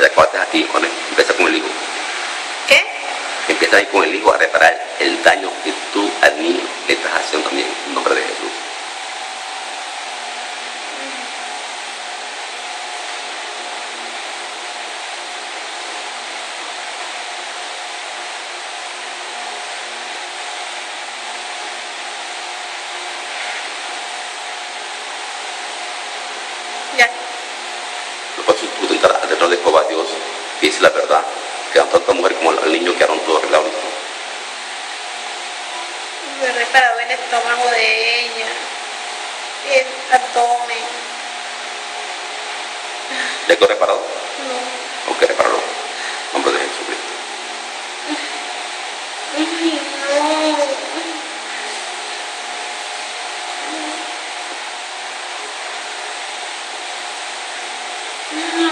Ya acabaste aquí, con el, empieza con el hijo. ¿Qué? Empieza ahí con el hijo a reparar el daño que tú al niño le estás haciendo también, en nombre de Jesús. Ya. Lo cual tú te encargas detrás de Jehová Dios, que dice la verdad, que tanto a mujer como al niño quedaron todos arreglados. Me reparado el estómago de ella. El abdomen. ¿Ya quedó reparado? No. Ok, repáralo. En nombre de Jesucristo. Ay, no.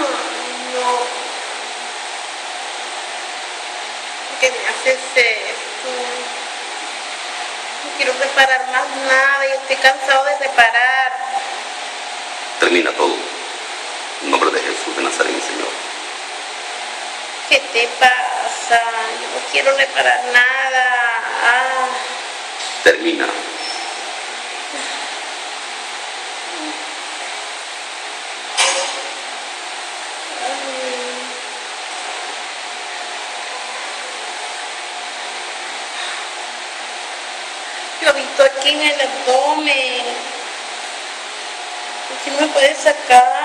No. ¿Por qué me haces esto? No quiero reparar más nada y estoy cansado de reparar. Termina todo. En nombre de Jesús de Nazaret, mi Señor. ¿Qué te pasa? Yo no quiero reparar nada. Ah. Termina. Visto aquí en el abdomen. ¿Quién me puede sacar?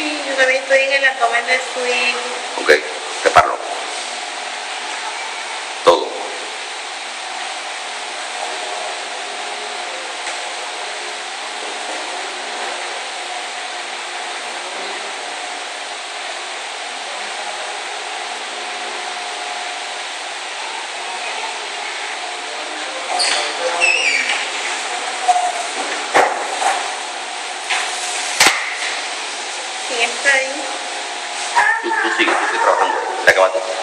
Yo también estoy en el abdomen de hijo. Ok, repáralo. Todo. ¿Quién está ahí? Tú, tú sigue, tú sigue trabajando. ¿Ya acabaste?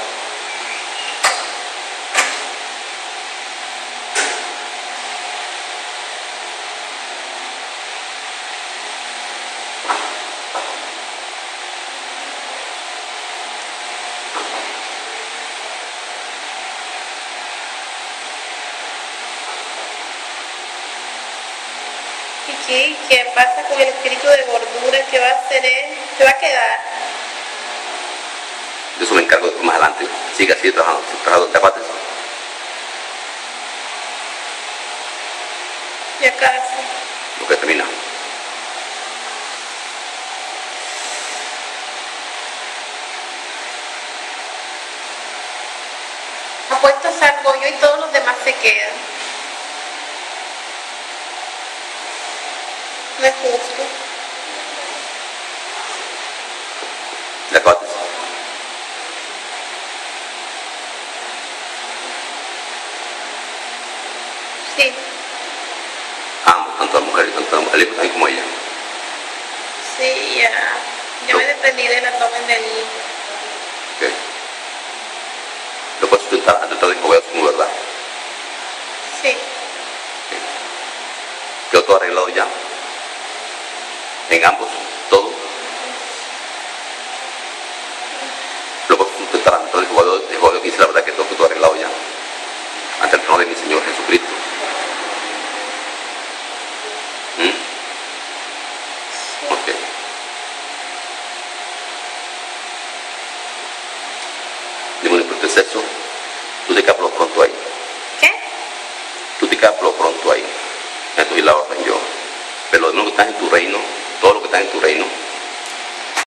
¿Y qué, qué pasa con el espíritu de gordura? ¿Qué va a hacer él? ¿Qué va a quedar? De eso me encargo más adelante. Sigue así trabajando. trabajando. ¿Ya acabaste? Ya casi. Lo que termina. Apuesto salgo yo y todos los demás se quedan. No es justo. ¿Ya acabaste? Sí, Ambos, tanto la mujer, tanto el hijo también como ella. sí, ya. Ya me desprendí del abdomen del niño. Ok. Lo puedes sustentar ante todo el Jehová como verdad. Sí, Quedó todo arreglado ya. En ambos, todo. Lo sustentar ante todo el Jehová de Jehová que dice la verdad que todo quedó arreglado ya. Ante el trono de mi Señor Jesucristo. ¿Mm? Ok. Dime un proceso. Tú te caplo pronto ahí. ¿qué? Tú te caplo pronto ahí. Esto y la orden yo. Pero lo demás que está en tu reino, todo lo que en tu reino,